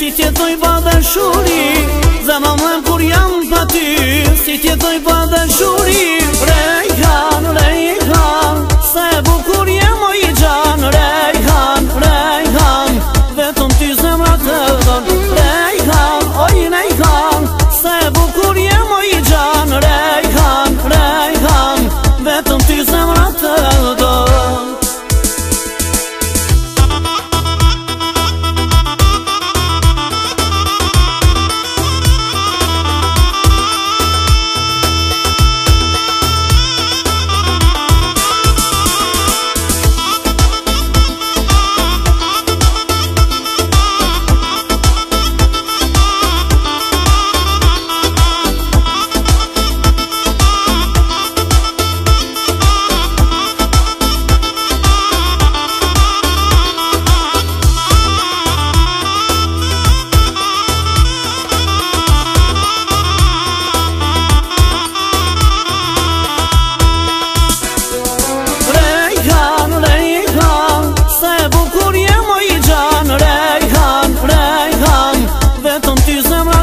Si tje thoj pa dhe shuri Zama mëm kur jam pa ty Si tje thoj pa dhe shuri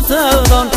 sevdan